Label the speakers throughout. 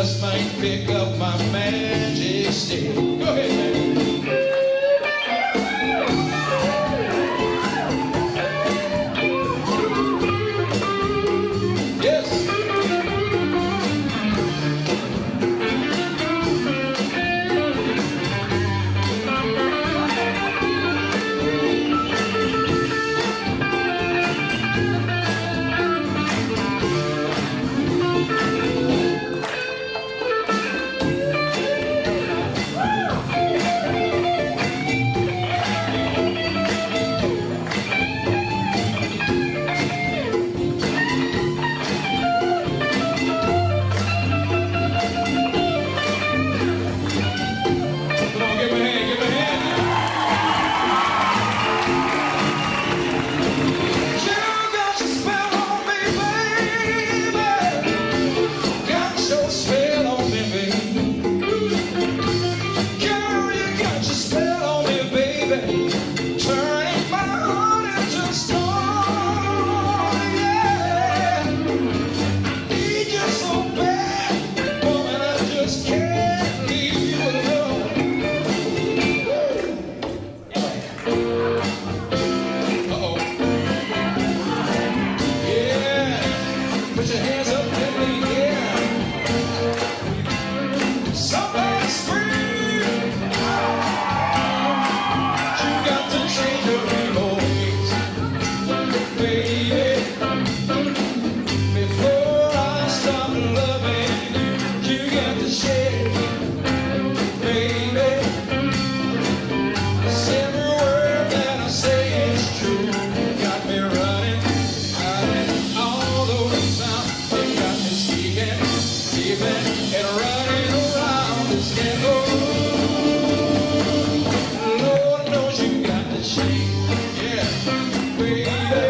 Speaker 1: just might pick up my magic stick. baby.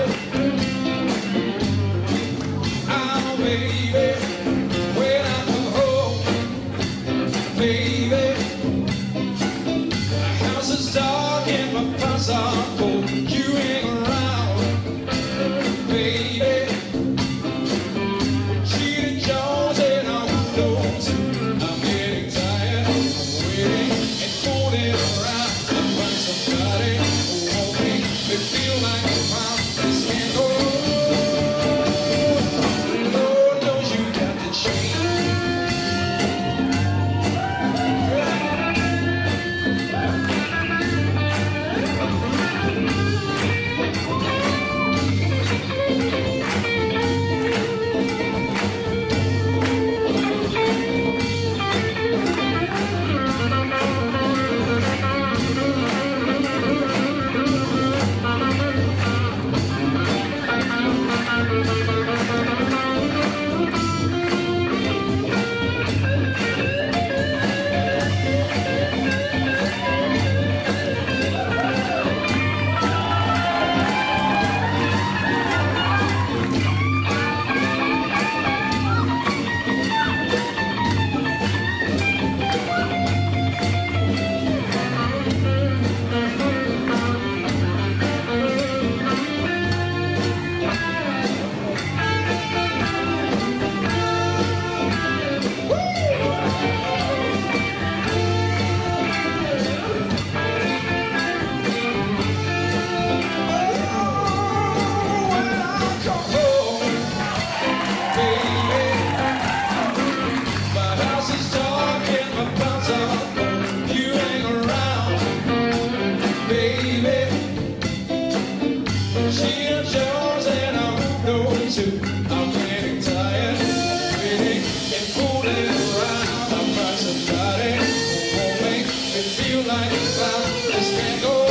Speaker 1: you like about this tango?